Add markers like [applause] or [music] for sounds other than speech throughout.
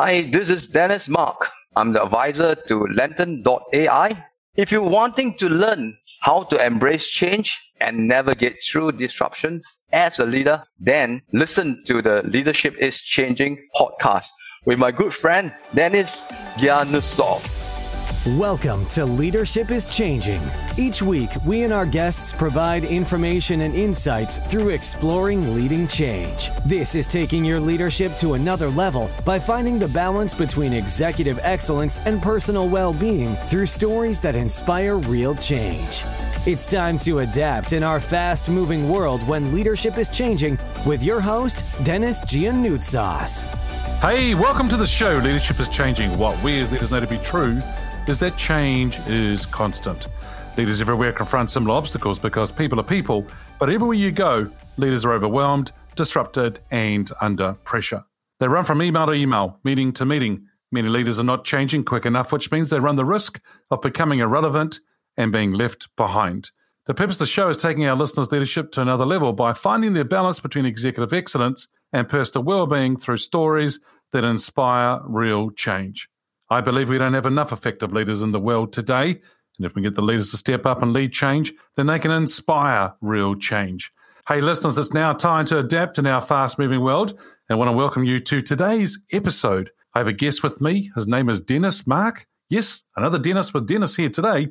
Hi, this is Dennis Mark. I'm the advisor to Lantern.ai. If you're wanting to learn how to embrace change and navigate through disruptions as a leader, then listen to the Leadership is Changing podcast with my good friend Dennis Gianoutsos. Welcome to Leadership is Changing. Each week, we and our guests provide information and insights through exploring leading change. This is taking your leadership to another level by finding the balance between executive excellence and personal well being through stories that inspire real change. It's time to adapt in our fast moving world when leadership is changing with your host, Dennis Gianoutsos. Hey, welcome to the show. Leadership is changing. What we as leaders know to be true is that change is constant. Leaders everywhere confront similar obstacles because people are people, but everywhere you go, leaders are overwhelmed, disrupted, and under pressure. They run from email to email, meeting to meeting. Many leaders are not changing quick enough, which means they run the risk of becoming irrelevant and being left behind. The purpose of the show is taking our listeners' leadership to another level by finding their balance between executive excellence and personal well-being through stories that inspire real change. I believe we don't have enough effective leaders in the world today. And if we get the leaders to step up and lead change, then they can inspire real change. Hey, listeners, it's now time to adapt in our fast moving world. And I want to welcome you to today's episode. I have a guest with me. His name is Dennis Mark. Yes, another Dennis with Dennis here today.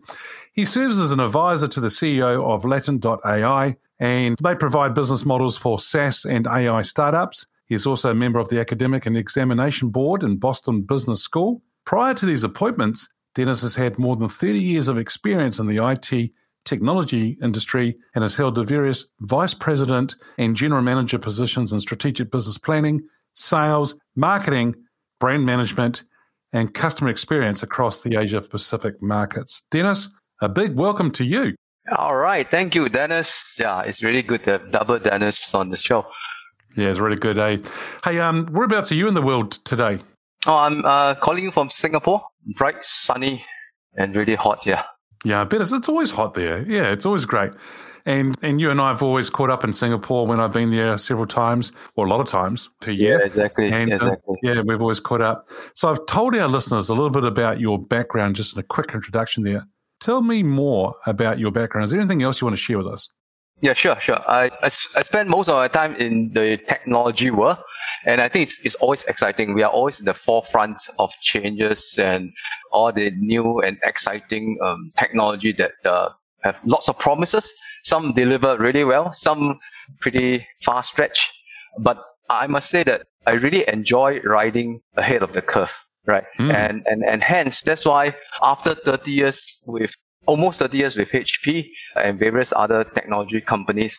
He serves as an advisor to the CEO of Lantern.ai, and they provide business models for SaaS and AI startups. He is also a member of the Academic and Examination Board in Boston Business School. Prior to these appointments, Dennis has had more than 30 years of experience in the IT technology industry and has held the various vice president and general manager positions in strategic business planning, sales, marketing, brand management, and customer experience across the Asia Pacific markets. Dennis, a big welcome to you. All right. Thank you, Dennis. Yeah, it's really good to have double Dennis on the show. Yeah, it's really good. Eh? Hey, um, whereabouts are you in the world today? Oh, I'm uh, calling you from Singapore. Bright, sunny, and really hot here. Yeah, I bet it's, it's always hot there. Yeah, it's always great. And and you and I have always caught up in Singapore when I've been there several times, or a lot of times per year. Yeah, exactly. And exactly. Uh, yeah, we've always caught up. So I've told our listeners a little bit about your background, just in a quick introduction there. Tell me more about your background. Is there anything else you want to share with us? Yeah, sure, sure. I, I, I spend most of my time in the technology world. And I think it's, it's always exciting. We are always in the forefront of changes and all the new and exciting um, technology that uh, have lots of promises. Some deliver really well, some pretty far stretch. But I must say that I really enjoy riding ahead of the curve, right? Mm. And, and, and hence, that's why after 30 years with almost 30 years with HP and various other technology companies,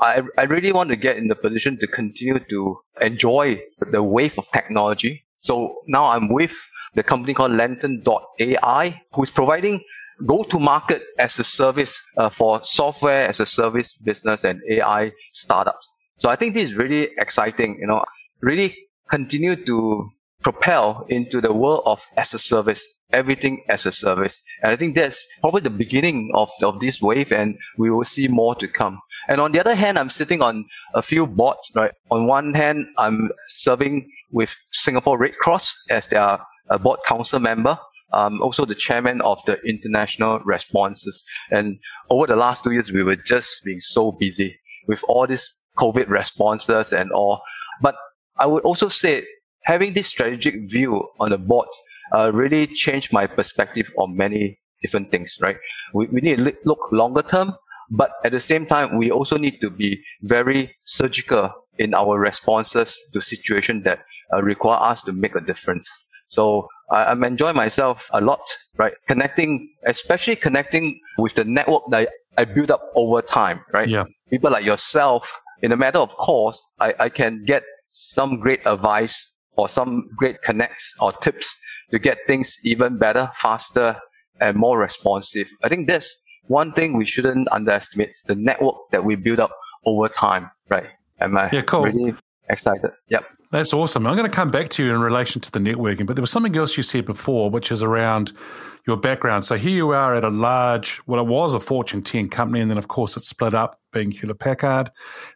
I, I really want to get in the position to continue to enjoy the wave of technology. So now I'm with the company called Lantern.ai, who's providing go-to-market as a service uh, for software as a service business and AI startups. So I think this is really exciting. You know, really continue to propel into the world of as a service, everything as a service. And I think that's probably the beginning of, of this wave and we will see more to come. And on the other hand, I'm sitting on a few boards, right? On one hand, I'm serving with Singapore Red Cross as their uh, board council member. Um, also the chairman of the international responses. And over the last two years, we were just being so busy with all these COVID responses and all. But I would also say having this strategic view on the board uh, really changed my perspective on many different things, right? We, we need to look longer term, but at the same time, we also need to be very surgical in our responses to situations that uh, require us to make a difference. So I, I'm enjoying myself a lot, right? Connecting, especially connecting with the network that I, I built up over time, right? Yeah. People like yourself, in a matter of course, I, I can get some great advice or some great connects or tips to get things even better, faster, and more responsive. I think that's one thing we shouldn't underestimate the network that we build up over time, right? Am I yeah, cool. Really excited. Yep. That's awesome. I'm going to come back to you in relation to the networking, but there was something else you said before, which is around your background. So here you are at a large, well, it was a Fortune 10 company, and then of course it split up being Hewlett Packard.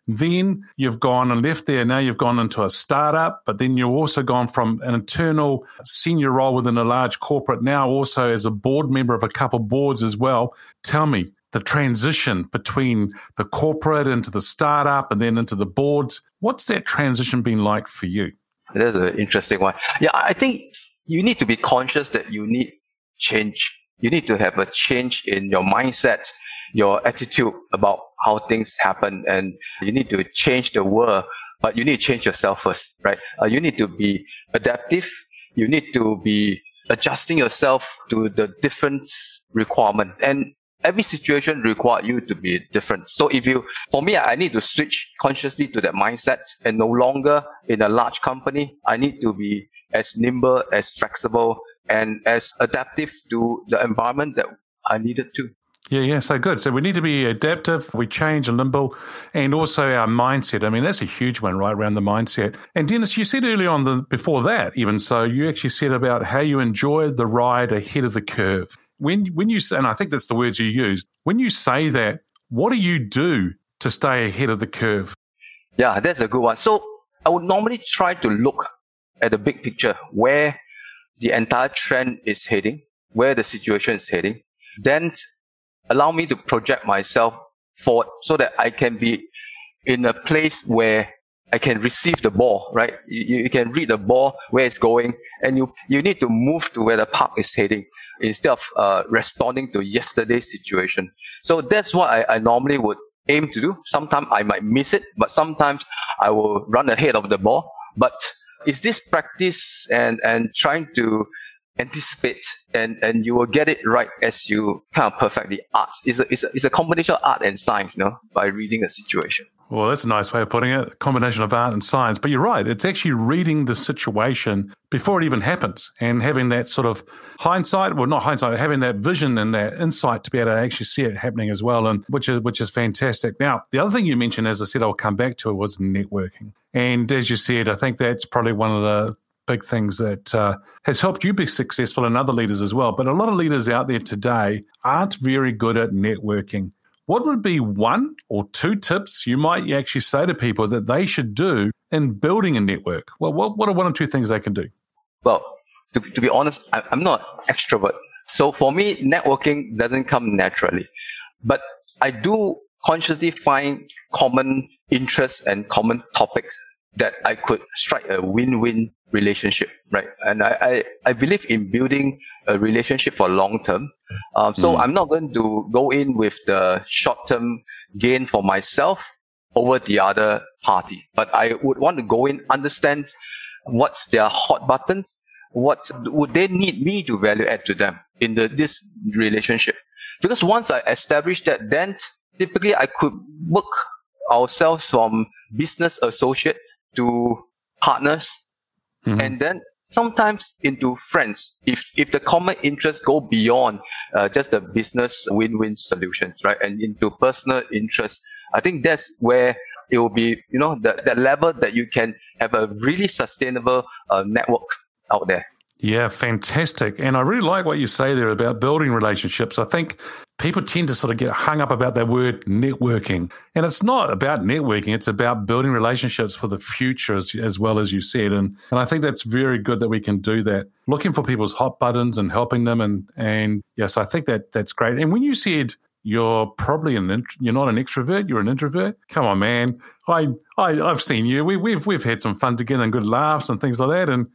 Then you've gone and left there. Now you've gone into a startup, but then you've also gone from an internal senior role within a large corporate, now also as a board member of a couple boards as well. Tell me, the transition between the corporate into the startup and then into the boards. What's that transition been like for you? That's an interesting one. Yeah, I think you need to be conscious that you need change. You need to have a change in your mindset, your attitude about how things happen, and you need to change the world, but you need to change yourself first, right? Uh, you need to be adaptive. You need to be adjusting yourself to the different requirement. And every situation require you to be different. So if you, for me, I need to switch consciously to that mindset and no longer in a large company. I need to be as nimble, as flexible, and as adaptive to the environment that I needed to. Yeah, yeah, so good. So we need to be adaptive, we change and nimble, and also our mindset. I mean, that's a huge one, right, around the mindset. And Dennis, you said earlier on the before that, even so, you actually said about how you enjoyed the ride ahead of the curve when when you and I think that's the words you used. When you say that, what do you do to stay ahead of the curve? Yeah, that's a good one. So I would normally try to look at the big picture, where the entire trend is heading, where the situation is heading. Then allow me to project myself forward so that I can be in a place where I can receive the ball, right? You, you can read the ball, where it's going, and you, you need to move to where the puck is heading instead of uh, responding to yesterday's situation. So that's what I, I normally would aim to do. Sometimes I might miss it, but sometimes I will run ahead of the ball. But it's this practice and, and trying to anticipate and, and you will get it right as you kind of perfect the art. It's a, it's a, it's a combination of art and science, you know, by reading the situation. Well, that's a nice way of putting it. A combination of art and science. But you're right. It's actually reading the situation before it even happens and having that sort of hindsight, well, not hindsight, having that vision and that insight to be able to actually see it happening as well. And which is, which is fantastic. Now, the other thing you mentioned, as I said, I'll come back to it was networking. And as you said, I think that's probably one of the big things that uh, has helped you be successful and other leaders as well. But a lot of leaders out there today aren't very good at networking. What would be one or two tips you might actually say to people that they should do in building a network? Well, what, what are one or two things they can do? Well, to, to be honest, I, I'm not extrovert. So for me, networking doesn't come naturally. But I do consciously find common interests and common topics that I could strike a win-win relationship, right? And I, I, I believe in building a relationship for long term. Um, so mm. I'm not going to go in with the short term gain for myself over the other party, but I would want to go in, understand what's their hot buttons, what would they need me to value add to them in the, this relationship. Because once I establish that, then typically I could work ourselves from business associate to partners mm-hmm. and then sometimes into friends if if the common interests go beyond uh, just the business win-win solutions right and into personal interests i think that's where it will be you know that, that level that you can have a really sustainable uh, network out there yeah, fantastic. And I really like what you say there about building relationships. I think people tend to sort of get hung up about that word networking. And it's not about networking, it's about building relationships for the future as, as well as you said. And and I think that's very good that we can do that. Looking for people's hot buttons and helping them and and yes, I think that that's great. And when you said you're probably an you're not an extrovert, you're an introvert. Come on, man. I, I I've seen you. We, we've we've had some fun together and good laughs and things like that. And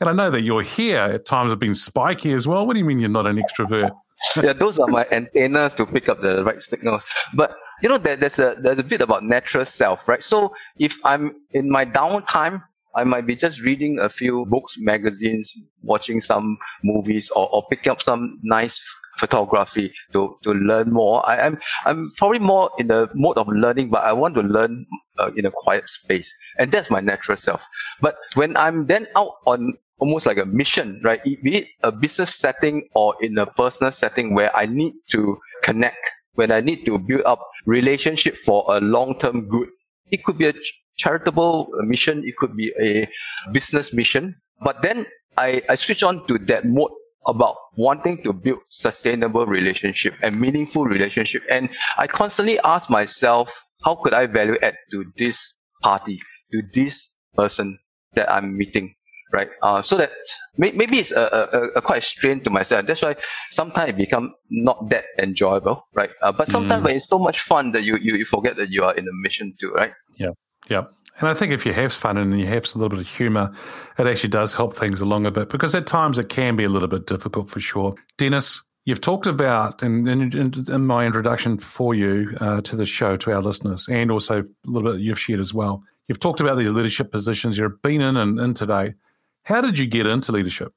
and I know that you're here at times have been spiky as well. What do you mean you're not an extrovert? [laughs] yeah, those are my antennas to pick up the right signal. But you know, there, there's a there's a bit about natural self, right? So if I'm in my downtime, I might be just reading a few books, magazines, watching some movies, or, or picking up some nice photography to, to learn more. I, am I'm, I'm probably more in the mode of learning, but I want to learn uh, in a quiet space, and that's my natural self. But when I'm then out on almost like a mission, right? It be it a business setting or in a personal setting where I need to connect, when I need to build up relationship for a long-term good it could be a charitable mission, it could be a business mission. But then I, I switch on to that mode about wanting to build sustainable relationship and meaningful relationship. And I constantly ask myself, how could I value add to this party, to this person that I'm meeting? Right. Uh, so that may, maybe it's a, a, a quite a strain to myself. That's why sometimes it become not that enjoyable. Right. Uh, but sometimes mm. when it's so much fun that you, you, you forget that you are in a mission too. Right. Yeah. Yeah. And I think if you have fun and you have a little bit of humour, it actually does help things along a bit because at times it can be a little bit difficult for sure. Dennis, you've talked about, in, in, in my introduction for you uh, to the show, to our listeners, and also a little bit you've shared as well, you've talked about these leadership positions you've been in and in today. How did you get into leadership?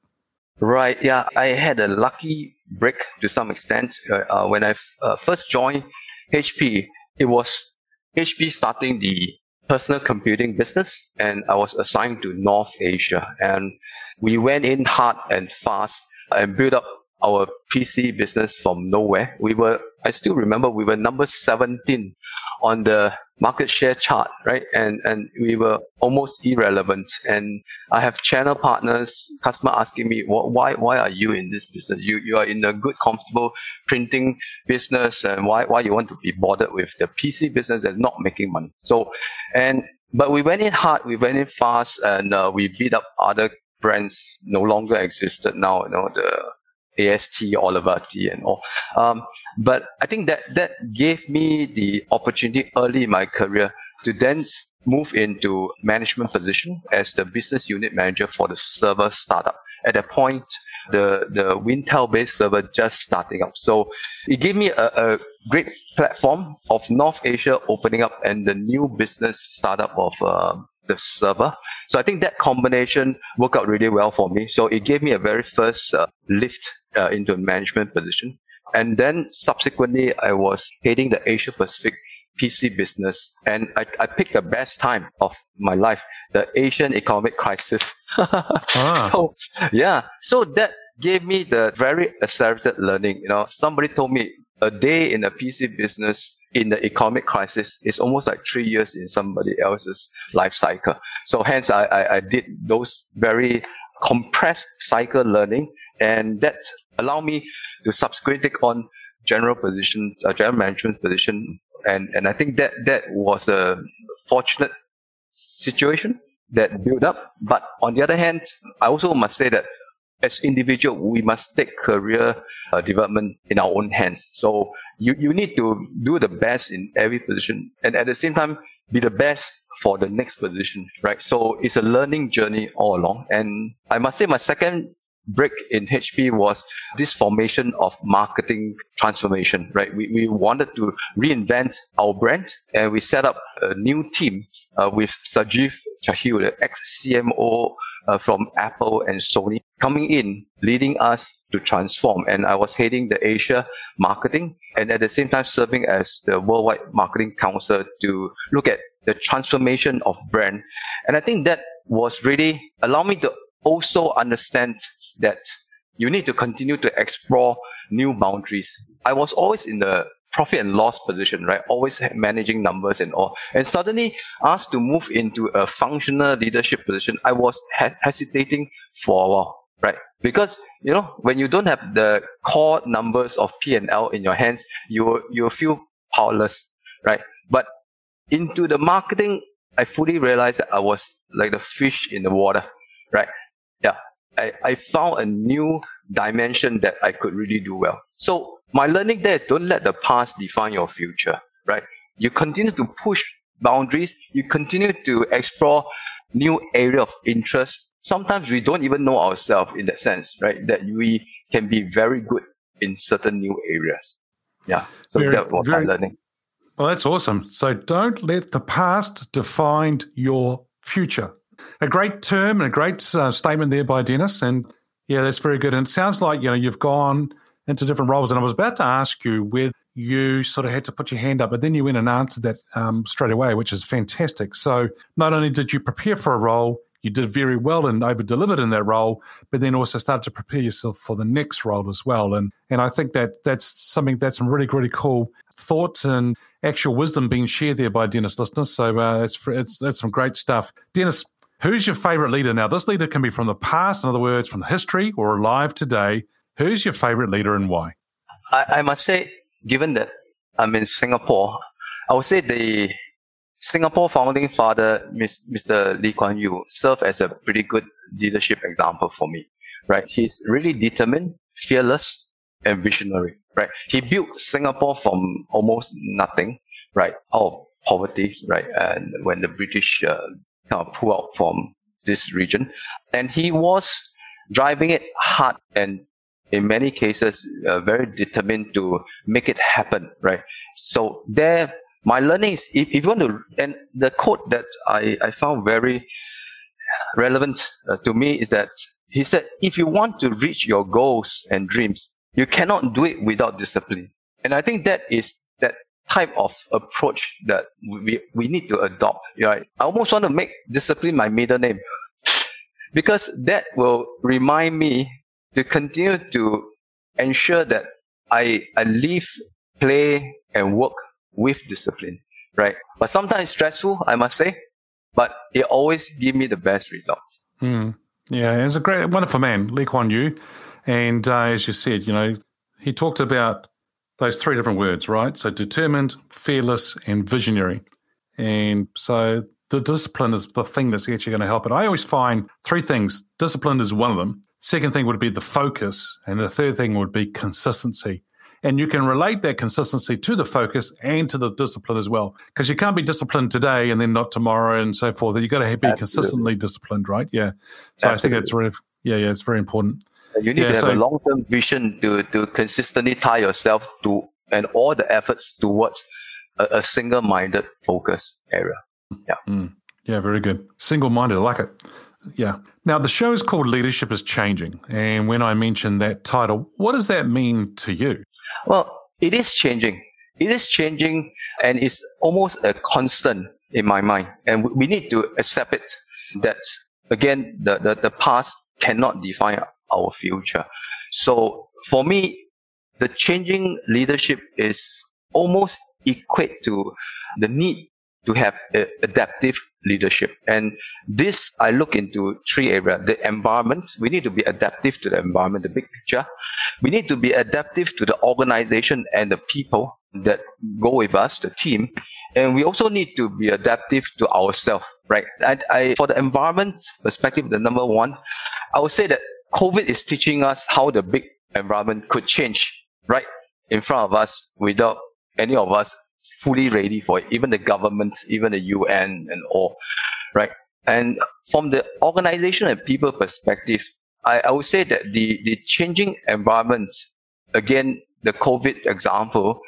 Right. Yeah, I had a lucky break to some extent. Uh, uh when I uh, first joined HP, it was HP starting the personal computing business and I was assigned to North Asia and we went in hard and fast and built up our PC business from nowhere. We were, I still remember we were number 17 on the market share chart, right? And, and we were almost irrelevant. And I have channel partners, customer asking me, why, why are you in this business? You, you are in a good, comfortable printing business. And why, why you want to be bothered with the PC business that's not making money? So, and, but we went in hard, we went in fast and uh, we beat up other brands no longer existed now, you know, the AST, Oliver T, and all. Um, but I think that that gave me the opportunity early in my career to then move into management position as the business unit manager for the server startup. At that point, the the Wintel based server just starting up. So it gave me a, a great platform of North Asia opening up and the new business startup of uh, the server. So I think that combination worked out really well for me. So it gave me a very first uh, lift uh, into a management position. And then subsequently, I was heading the Asia Pacific PC business, and I, I picked the best time of my life, the Asian economic crisis. [laughs] ah. So yeah, so that gave me the very accelerated learning. You know, somebody told me a day in a PC business in the economic crisis is almost like three years in somebody else's life cycle. So hence I, I, I did those very compressed cycle learning and that allowed me to subsequently take on general positions, uh, general management position. And, and I think that, that was a fortunate situation that built up. But on the other hand, I also must say that as individual, we must take career uh, development in our own hands. So you, you need to do the best in every position and at the same time be the best for the next position, right? So it's a learning journey all along. And I must say my second break in HP was this formation of marketing transformation, right? We, we wanted to reinvent our brand and we set up a new team uh, with Satjiv Chahil, the ex-CMO uh, from Apple and Sony coming in, leading us to transform. And I was heading the Asia marketing and at the same time serving as the worldwide marketing council to look at the transformation of brand. And I think that was really allow me to also understand that you need to continue to explore new boundaries. I was always in the profit and loss position, right? Always managing numbers and all. And suddenly asked to move into a functional leadership position, I was he- hesitating for a while, right? Because, you know, when you don't have the core numbers of P&L in your hands, you, you feel powerless, right? But into the marketing, I fully realized that I was like the fish in the water, right? Yeah. I, I found a new dimension that I could really do well. So my learning there is don't let the past define your future, right? You continue to push boundaries. You continue to explore new area of interest. Sometimes we don't even know ourselves in that sense, right? That we can be very good in certain new areas. Yeah. So very, that was very, my learning. Well, that's awesome. So don't let the past define your future. A great term and a great uh, statement there by Dennis. And yeah, that's very good. And it sounds like, you know, you've gone into different roles. And I was about to ask you whether you sort of had to put your hand up, but then you went and answered that um, straight away, which is fantastic. So not only did you prepare for a role, you did very well and over delivered in that role, but then also started to prepare yourself for the next role as well. And and I think that that's something that's some really really cool thoughts and actual wisdom being shared there by Dennis, listeners. So uh, it's, it's that's some great stuff. Dennis, who's your favorite leader now? This leader can be from the past, in other words, from the history or alive today. Who's your favorite leader and why? I, I must say, given that I'm in Singapore, I would say the Singapore founding father, Mr. Lee Kuan Yew, served as a pretty good leadership example for me. Right? He's really determined, fearless, and visionary. Right? He built Singapore from almost nothing. Right? Out of poverty. Right? And when the British uh, kind of pulled out from this region, and he was driving it hard and in many cases uh, very determined to make it happen right? So there my learning is if, if you want to and the quote that i, I found very relevant uh, to me is that he said if you want to reach your goals and dreams you cannot do it without discipline. And i think that is that type of approach that we, we need to adopt right? I almost want to make discipline my middle name because that will remind me to continue to ensure that I, I live, play, and work with discipline, right? But sometimes stressful, I must say, but it always give me the best results. Mm. Yeah, he's a great, wonderful man, Lee Kuan Yew. And uh, as you said, you know, he talked about those three different words, right? So determined, fearless, and visionary. And so the discipline is the thing that's actually going to help it. I always find three things. Discipline is one of them. Second thing would be the focus. And the third thing would be consistency. And you can relate that consistency to the focus and to the discipline as well. Because you can't be disciplined today and then not tomorrow and so forth. You've got to be Absolutely. consistently disciplined, right? Yeah. So Absolutely. I think that's really, yeah, yeah, it's very important. You need yeah, to have so, a long term vision to, to consistently tie yourself to and all the efforts towards a, a single minded focus area. Yeah. Mm, yeah, very good. Single minded. I like it. Yeah. Now, the show is called Leadership is Changing. And when I mention that title, what does that mean to you? Well, it is changing. It is changing and it's almost a constant in my mind. And we need to accept it that, again, the, the, the past cannot define our future. So for me, the changing leadership is almost equate to the need to have adaptive leadership. And this, I look into three areas. The environment, we need to be adaptive to the environment, the big picture. We need to be adaptive to the organization and the people that go with us, the team. And we also need to be adaptive to ourselves, right? And I, for the environment perspective, the number one, I would say that COVID is teaching us how the big environment could change right in front of us without any of us fully ready for it, even the government, even the UN and all, right? And from the organization and people perspective, I, I would say that the, the changing environment, again, the COVID example,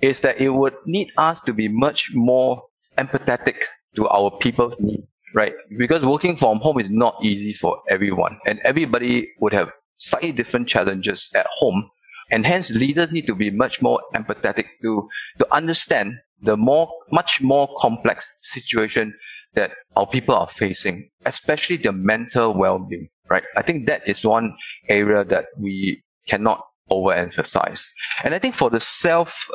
is that it would need us to be much more empathetic to our people's needs, right? Because working from home is not easy for everyone, and everybody would have slightly different challenges at home and hence leaders need to be much more empathetic to, to understand the more, much more complex situation that our people are facing, especially the mental well-being, right? I think that is one area that we cannot overemphasize. And I think for the self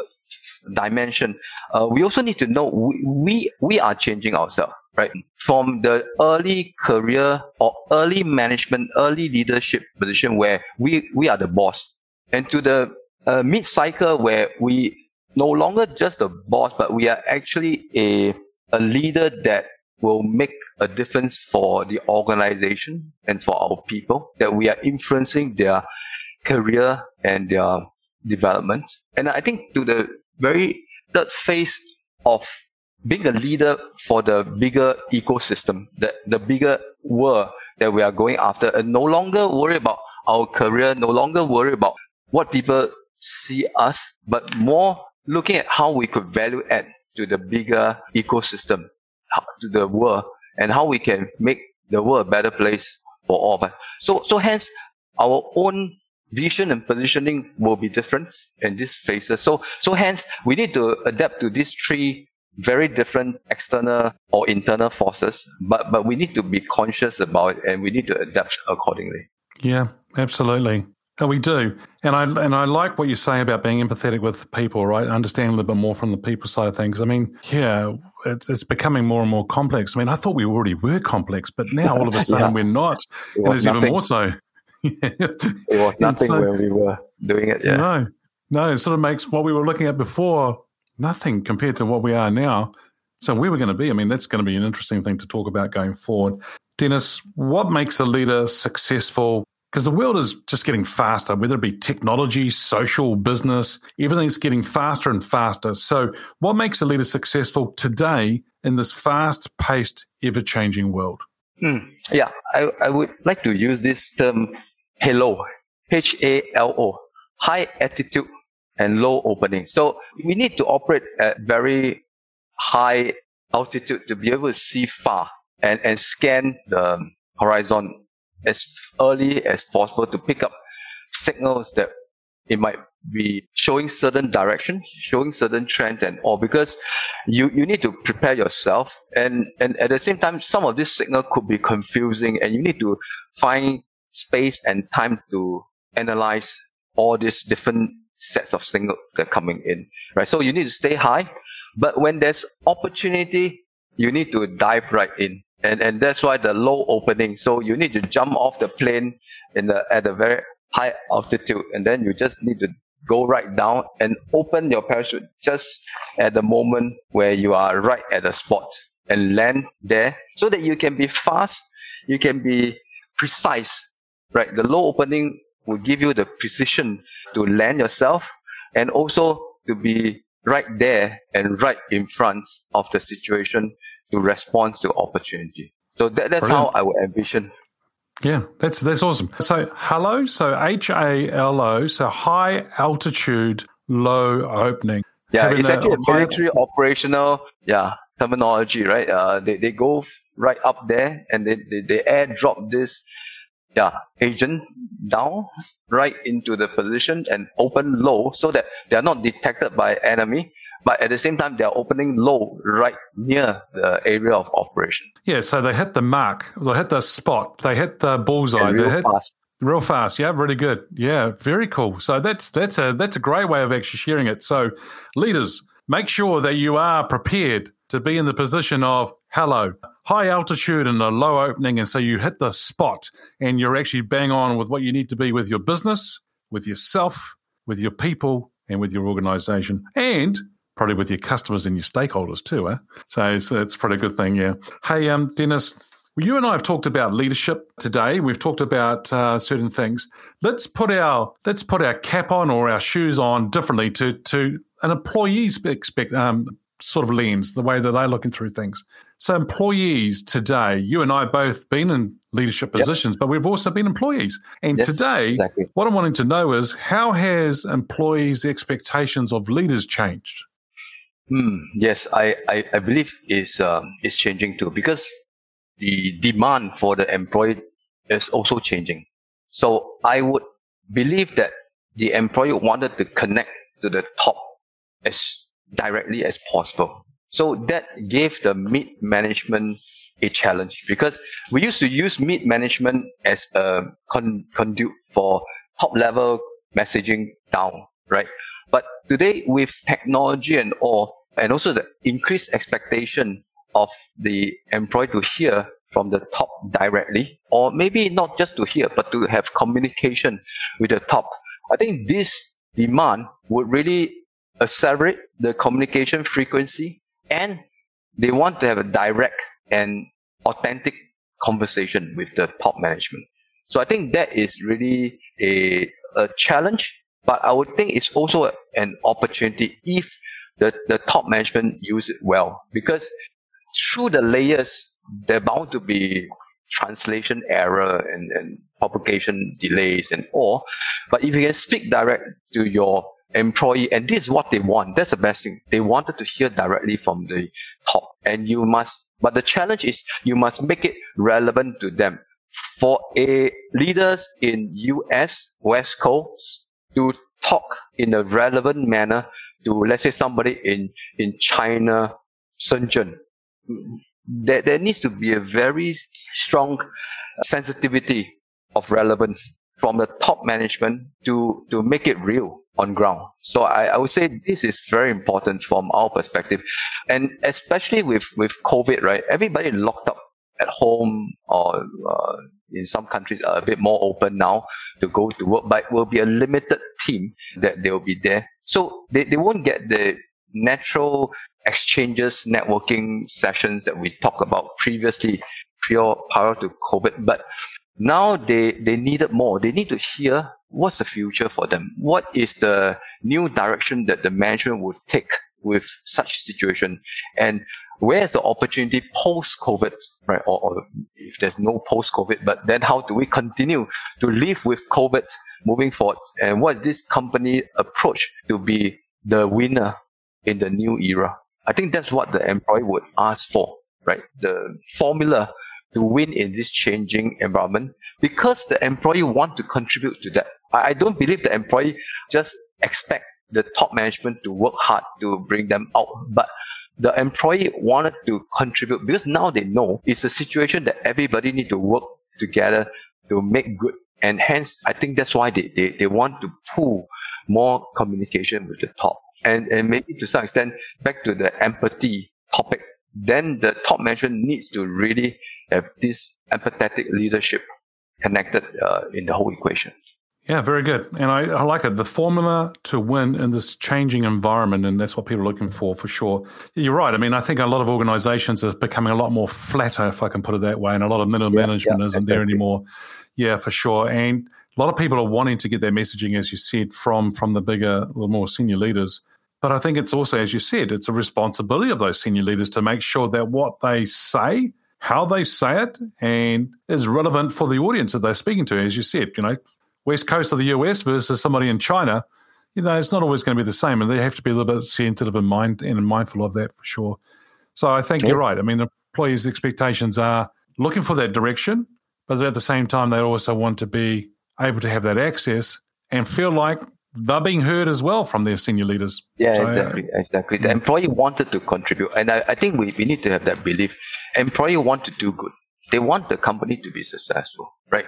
dimension, uh, we also need to know we, we, we are changing ourselves, right? From the early career or early management, early leadership position where we, we are the boss and to the uh, mid cycle where we no longer just a boss, but we are actually a, a leader that will make a difference for the organization and for our people, that we are influencing their career and their development. And I think to the very third phase of being a leader for the bigger ecosystem, the, the bigger world that we are going after, and no longer worry about our career, no longer worry about what people see us, but more looking at how we could value add to the bigger ecosystem, to the world, and how we can make the world a better place for all of us. So, so hence, our own vision and positioning will be different in these phases. So, so hence, we need to adapt to these three very different external or internal forces, but, but we need to be conscious about it and we need to adapt accordingly. Yeah, absolutely. Oh, we do, and I and I like what you say about being empathetic with people, right? Understanding a little bit more from the people side of things. I mean, yeah, it, it's becoming more and more complex. I mean, I thought we already were complex, but now all of a [laughs] sudden yeah. we're not, it and it's even more so. [laughs] it was nothing so, when we were doing it. Yeah. No, no, it sort of makes what we were looking at before nothing compared to what we are now. So where we're going to be, I mean, that's going to be an interesting thing to talk about going forward. Dennis, what makes a leader successful? Because the world is just getting faster, whether it be technology, social, business, everything's getting faster and faster. So, what makes a leader successful today in this fast paced, ever changing world? Mm, yeah, I, I would like to use this term HALO, H A L O, high attitude and low opening. So we need to operate at very high altitude to be able to see far and, and scan the horizon as early as possible to pick up signals that it might be showing certain direction, showing certain trend and all because you, you need to prepare yourself and, and at the same time some of this signal could be confusing and you need to find space and time to analyze all these different sets of signals that are coming in. Right. So you need to stay high. But when there's opportunity, you need to dive right in. And and that's why the low opening. So you need to jump off the plane in the at a very high altitude and then you just need to go right down and open your parachute just at the moment where you are right at the spot and land there so that you can be fast, you can be precise, right? The low opening will give you the precision to land yourself and also to be right there and right in front of the situation to respond to opportunity. So that, that's Brilliant. how I would envision yeah, that's that's awesome. So hello, so H A L O, so high altitude, low opening. Yeah, Having it's actually a military operational yeah terminology, right? Uh, they they go right up there and they they, they airdrop this yeah agent down right into the position and open low so that they are not detected by enemy but at the same time they're opening low right near the area of operation. Yeah so they hit the mark. They hit the spot. They hit the bullseye. Real they hit fast. real fast. Yeah really good. Yeah very cool. So that's that's a that's a great way of actually sharing it. So leaders make sure that you are prepared to be in the position of hello, high altitude and a low opening. And so you hit the spot and you're actually bang on with what you need to be with your business, with yourself, with your people, and with your organization, and probably with your customers and your stakeholders too. Eh? So, so it's a pretty good thing. Yeah. Hey, um, Dennis, well, you and I have talked about leadership today. We've talked about uh, certain things. Let's put our let's put our cap on or our shoes on differently to to an employee's expect um, sort of lens, the way that they're looking through things. So, employees today, you and I both been in leadership positions, yep. but we've also been employees. And yes, today, exactly. what I'm wanting to know is how has employees' expectations of leaders changed? Hmm, yes, I, I, I believe is um, is changing too because the demand for the employee is also changing. So I would believe that the employee wanted to connect to the top as directly as possible. So that gave the mid management a challenge because we used to use mid management as a con- conduit for top level messaging down, right? But today with technology and all, and also the increased expectation of the employee to hear from the top directly, or maybe not just to hear, but to have communication with the top. I think this demand would really accelerate the communication frequency and they want to have a direct and authentic conversation with the top management. So I think that is really a, a challenge, but I would think it's also an opportunity if the, the top management use it well because through the layers, there bound to be translation error and, and propagation delays and all. But if you can speak direct to your employee, and this is what they want. That's the best thing. They wanted to hear directly from the top, and you must. But the challenge is you must make it relevant to them. For a leaders in U.S. West Coast to talk in a relevant manner to let's say somebody in in China, Shenzhen, there there needs to be a very strong sensitivity of relevance from the top management to, to make it real on ground. So I, I would say this is very important from our perspective. And especially with, with COVID, right? Everybody locked up at home or uh, in some countries are a bit more open now to go to work, but will be a limited team that they will be there. So they, they won't get the natural exchanges, networking sessions that we talked about previously prior, prior to COVID. But now they, they needed more. They need to hear what's the future for them? What is the new direction that the management would take with such situation? And where's the opportunity post COVID, right? Or, or if there's no post COVID, but then how do we continue to live with COVID moving forward? And what is this company approach to be the winner in the new era? I think that's what the employee would ask for, right? The formula to win in this changing environment because the employee want to contribute to that. I, I don't believe the employee just expect the top management to work hard to bring them out, but the employee wanted to contribute because now they know it's a situation that everybody need to work together to make good. And hence, I think that's why they, they, they want to pull more communication with the top. And, and maybe to some extent, back to the empathy topic, then the top management needs to really have this empathetic leadership connected uh, in the whole equation. Yeah, very good. And I, I, like it. The formula to win in this changing environment, and that's what people are looking for, for sure. You're right. I mean, I think a lot of organizations are becoming a lot more flatter, if I can put it that way, and a lot of middle yeah, management yeah, isn't exactly. there anymore. Yeah, for sure. And a lot of people are wanting to get their messaging, as you said, from from the bigger, the more senior leaders. But I think it's also, as you said, it's a responsibility of those senior leaders to make sure that what they say, how they say it, and is relevant for the audience that they're speaking to. As you said, you know, west coast of the US versus somebody in China, you know, it's not always going to be the same, and they have to be a little bit sensitive and mind and mindful of that for sure. So I think yeah. you're right. I mean, employees' expectations are looking for that direction, but at the same time, they also want to be able to have that access and feel like they're being heard as well from their senior leaders. Yeah, so, exactly, uh, exactly. The employee wanted to contribute, and I, I think we, we need to have that belief. Employee want to do good. They want the company to be successful, right?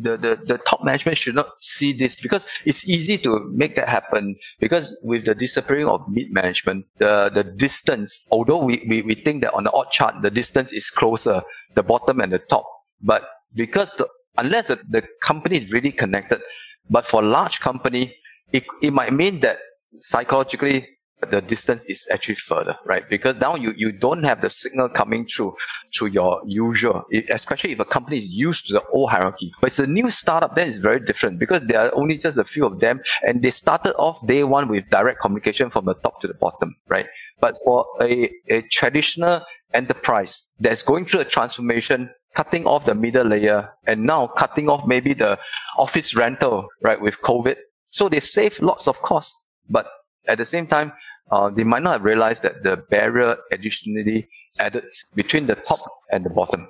The, the, the top management should not see this because it's easy to make that happen because with the disappearing of mid management, the, the distance, although we, we, we think that on the org chart, the distance is closer, the bottom and the top. But because the, unless the, the company is really connected, but for large company, it, it might mean that psychologically the distance is actually further, right? Because now you, you don't have the signal coming through through your usual, especially if a company is used to the old hierarchy. But it's a new startup, then it's very different because there are only just a few of them and they started off day one with direct communication from the top to the bottom, right? But for a, a traditional enterprise that's going through a transformation, cutting off the middle layer and now cutting off maybe the office rental, right, with COVID. So they save lots of costs. But at the same time, uh, they might not have realized that the barrier additionally added between the top and the bottom.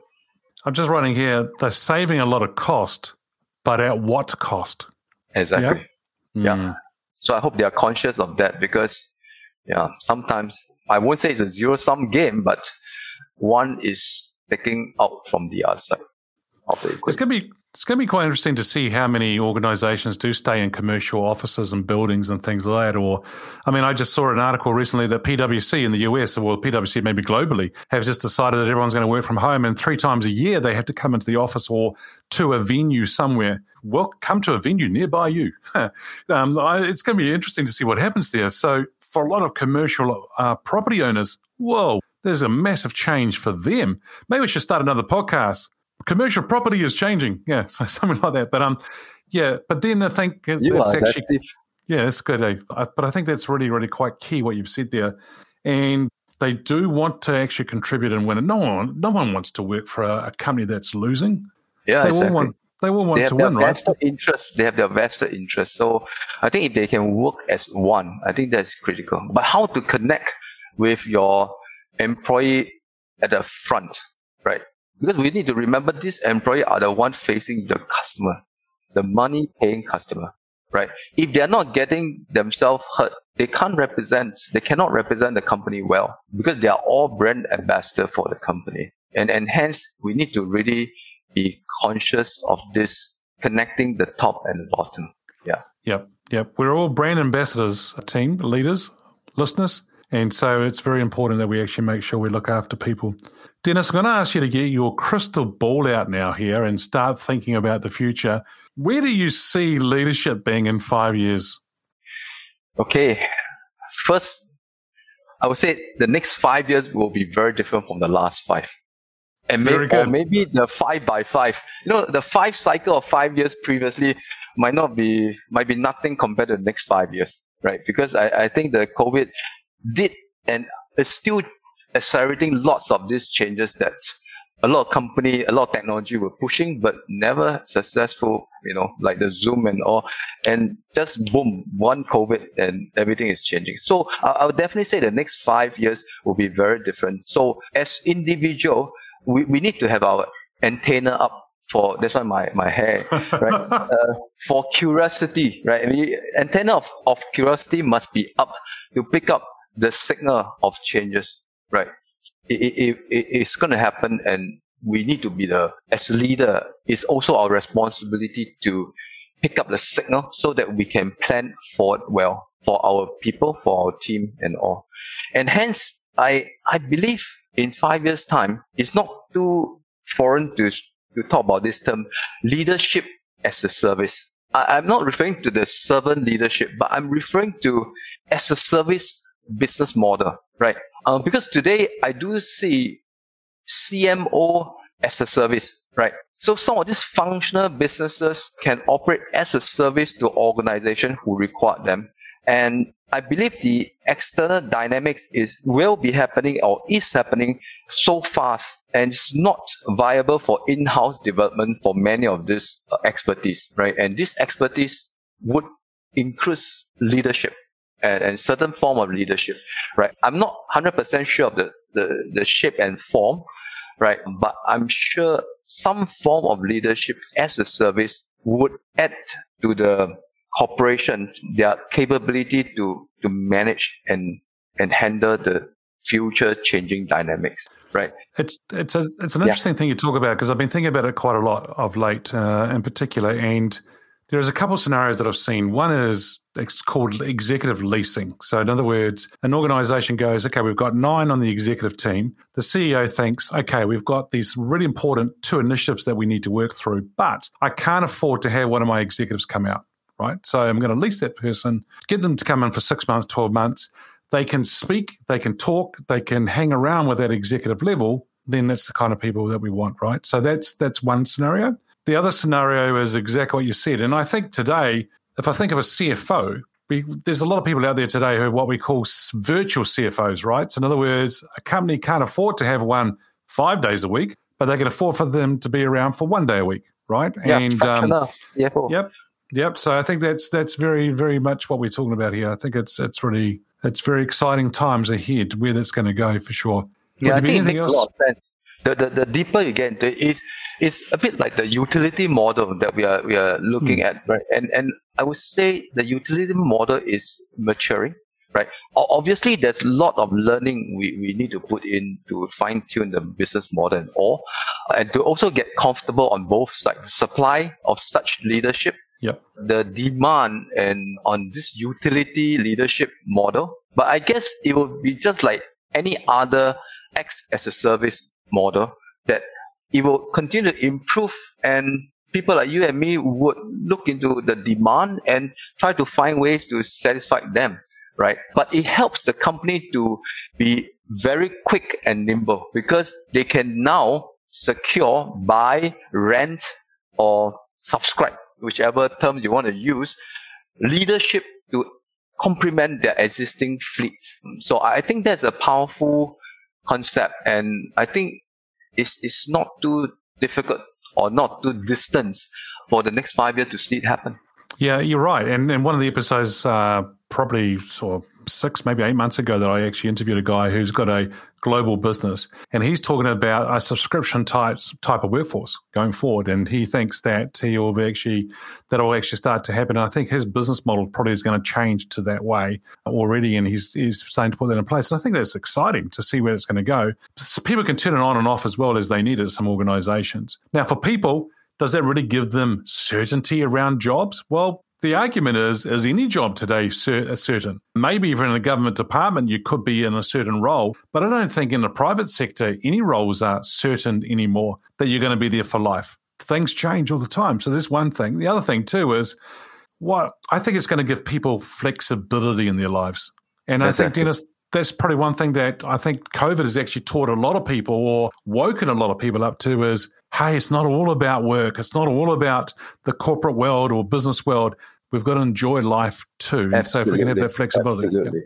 I'm just writing here, they're saving a lot of cost, but at what cost? Exactly. Yeah. yeah. Mm. So I hope they are conscious of that because, yeah, sometimes I won't say it's a zero sum game, but one is taking out from the other side of the equation. It's going to be it's going to be quite interesting to see how many organizations do stay in commercial offices and buildings and things like that. Or, I mean, I just saw an article recently that PwC in the US, or PwC maybe globally, have just decided that everyone's going to work from home and three times a year they have to come into the office or to a venue somewhere. Well, come to a venue nearby you. [laughs] um, it's going to be interesting to see what happens there. So, for a lot of commercial uh, property owners, whoa, there's a massive change for them. Maybe we should start another podcast commercial property is changing. [laughs] Yeah, so something like that. But um, yeah, but then I think you that's actually that's yeah, that's good. Eh? but I think that's really really quite key what you've said there, and they do want to actually contribute and win. No one no one wants to work for a, a company that's losing. Yeah, they exactly. all want they all want they to win, right? Interest. They have their vested interest. So I think if they can work as one, I think that's critical. But how to connect with your employee at the front, right? Because we need to remember these employees are the one facing the customer, the money paying customer, right? If they're not getting themselves hurt, they can't represent, they cannot represent the company well because they are all brand ambassador for the company. And, and hence we need to really be conscious of this connecting the top and the bottom. Yeah. Yep. Yep. We're all brand ambassadors, a team, leaders, listeners. And so it's very important that we actually make sure we look after people. Dennis, I'm going to ask you to get your crystal ball out now here and start thinking about the future. Where do you see leadership being in five years? Okay. First, I would say the next five years will be very different from the last five. And maybe, or maybe the five by five. You know, the five cycle of five years previously might not be, might be nothing compared to the next five years, right? Because I, I think the COVID did and is still accelerating lots of these changes that a lot of company, a lot of technology were pushing, but never successful, you know, like the Zoom and all. And just boom, one COVID and everything is changing. So I, I would definitely say the next five years will be very different. So as individual, we, we need to have our antenna up for that's why my, my hair right [laughs] uh, for curiosity right I mean, antenna of, of curiosity must be up to pick up the signal of changes, right? It, it, it, it's going to happen and we need to be the, as leader, it's also our responsibility to pick up the signal so that we can plan forward well for our people, for our team and all. And hence, I, I believe in five years time, it's not too foreign to, to talk about this term, leadership as a service. I, I'm not referring to the servant leadership, but I'm referring to as a service business model, right? Um, because today I do see CMO as a service, right? So some of these functional businesses can operate as a service to organization who require them. And I believe the external dynamics is will be happening or is happening so fast and it's not viable for in-house development for many of this uh, expertise, right? And this expertise would increase leadership, and, and certain form of leadership, right? I'm not 100% sure of the, the, the shape and form, right? But I'm sure some form of leadership as a service would add to the corporation their capability to, to manage and, and handle the future changing dynamics, right? It's it's a it's an interesting yeah. thing you talk about because I've been thinking about it quite a lot of late, uh, in particular, and there's a couple scenarios that I've seen. One is it's called executive leasing. So, in other words, an organization goes, okay, we've got nine on the executive team. The CEO thinks, okay, we've got these really important two initiatives that we need to work through, but I can't afford to have one of my executives come out, right? So, I'm going to lease that person, get them to come in for six months, 12 months. They can speak, they can talk, they can hang around with that executive level. Then that's the kind of people that we want, right? So that's that's one scenario. The other scenario is exactly what you said. And I think today, if I think of a CFO, we, there's a lot of people out there today who are what we call virtual CFOs, right? So, in other words, a company can't afford to have one five days a week, but they can afford for them to be around for one day a week, right? Yeah, and um, yeah, yep, yep. So I think that's that's very very much what we're talking about here. I think it's it's really it's very exciting times ahead where that's going to go for sure. Yeah, I think it makes else? a lot of sense. The, the the deeper you get into it is it's a bit like the utility model that we are we are looking mm. at, right? And and I would say the utility model is maturing, right? Obviously, there's a lot of learning we, we need to put in to fine tune the business model and all, and to also get comfortable on both sides. Supply of such leadership, yep. the demand and on this utility leadership model. But I guess it would be just like any other X as a service model that it will continue to improve and people like you and me would look into the demand and try to find ways to satisfy them right? But it helps the company to be very quick and nimble because they can now secure buy rent or subscribe whichever term you want to use leadership to complement their existing fleet. So i think that's a powerful concept and i think it's, it's not too difficult or not too distant for the next five years to see it happen. Yeah, you're right. And and one of the episodes, uh, probably sort of six, maybe eight months ago, that I actually interviewed a guy who's got a global business, and he's talking about a subscription type type of workforce going forward, and he thinks that he will be actually that will actually start to happen. And I think his business model probably is going to change to that way already, and he's he's starting to put that in place. And I think that's exciting to see where it's going to go. So people can turn it on and off as well as they need it. Some organisations now for people does that really give them certainty around jobs? Well, the argument is, is any job today uh, certain? Maybe if you're in a government department, you could be in a certain role, but I don't think in the private sector, any roles are certain anymore that you're going to be there for life. Things change all the time. So there's one thing. The other thing too is what I think it's going to give people flexibility in their lives. And I think, Dennis, that's probably one thing that I think COVID has actually taught a lot of people or woken a lot of people up to is hey, it's not all about work. It's not all about the corporate world or business world. We've got to enjoy life too. And so if we can have that flexibility. Absolutely.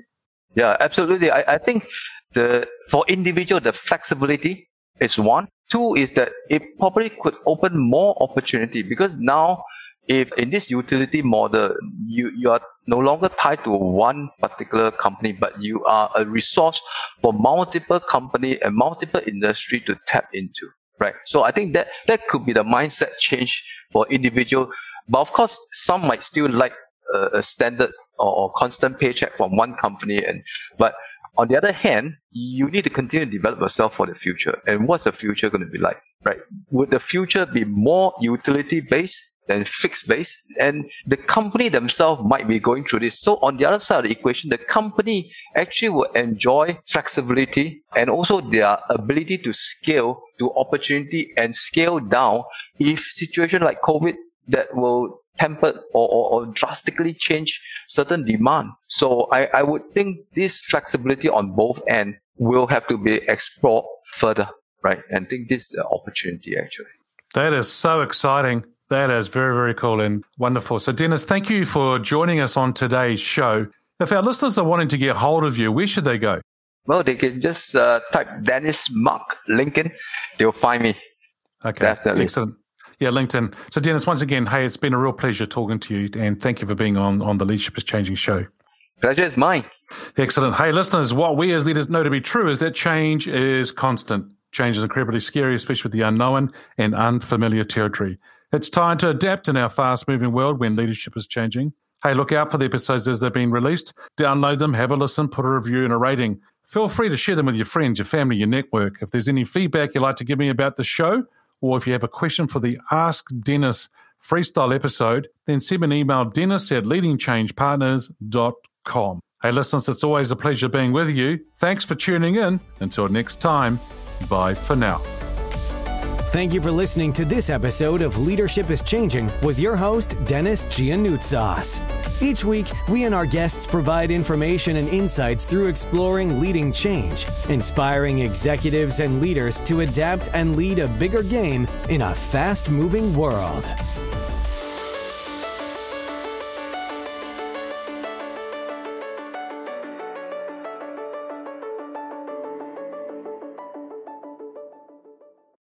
Yeah. yeah, absolutely. I, I think the for individual the flexibility is one. Two is that it probably could open more opportunity because now if in this utility model you, you are no longer tied to one particular company but you are a resource for multiple company and multiple industry to tap into right so i think that that could be the mindset change for individual but of course some might still like a, a standard or, or constant paycheck from one company and but on the other hand, you need to continue to develop yourself for the future. And what's the future going to be like, right? Would the future be more utility based than fixed base. And the company themselves might be going through this. So on the other side of the equation, the company actually will enjoy flexibility and also their ability to scale to opportunity and scale down if situation like COVID that will temper or, or, or, drastically change certain demand. So I, I would think this flexibility on both end will have to be explored further, right? And think this is the opportunity actually. That is so exciting. That is very, very cool and wonderful. So, Dennis, thank you for joining us on today's show. If our listeners are wanting to get hold of you, where should they go? Well, they can just uh, type Dennis Mark LinkedIn. They'll find me. Okay. Definitely. Excellent. Yeah, LinkedIn. So, Dennis, once again, hey, it's been a real pleasure talking to you, and thank you for being on on the Leadership is Changing show. Pleasure is mine. Excellent. Hey, listeners, what we as leaders know to be true is that change is constant. Change is incredibly scary, especially with the unknown and unfamiliar territory. It's time to adapt in our fast moving world when leadership is changing. Hey, look out for the episodes as they're being released. Download them, have a listen, put a review and a rating. Feel free to share them with your friends, your family, your network. If there's any feedback you'd like to give me about the show, or if you have a question for the Ask Denis freestyle episode, then send me an email, dennis at leadingchangepartners.com. Hey, listeners, it's always a pleasure being with you. Thanks for tuning in. Until next time, bye for now. Thank you for listening to this episode of Leadership is Changing with your host, Denis Gianoutsos. Each week, we and our guests provide information and insights through exploring leading change, inspiring executives and leaders to adapt and lead a bigger game in a fast moving world.